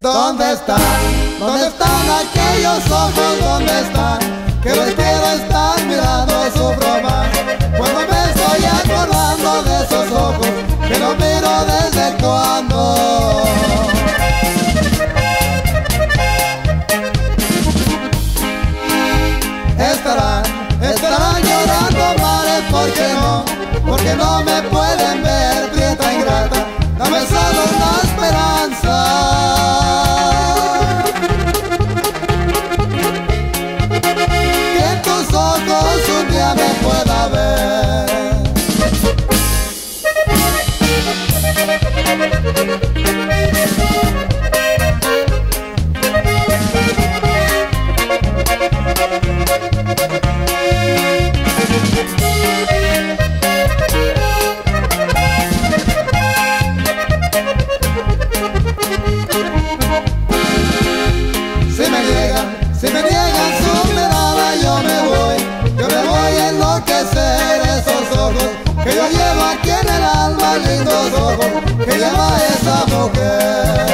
¿Dónde están? ¿Dónde están aquellos ojos? ¿Dónde están? Que los quiero estar mirando su broma. Cuando me estoy acordando de esos ojos, que no miro desde cuando. Estarán, estarán llorando mares, porque no? Porque no me pueden ver, que yo llevo aquí que lleva esa mujer.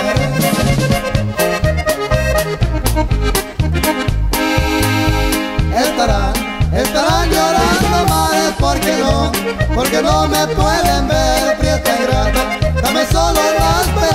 Estarán, estarán llorando mares porque no, porque no me pueden ver, prieta ingrata, dame solo la esperanza.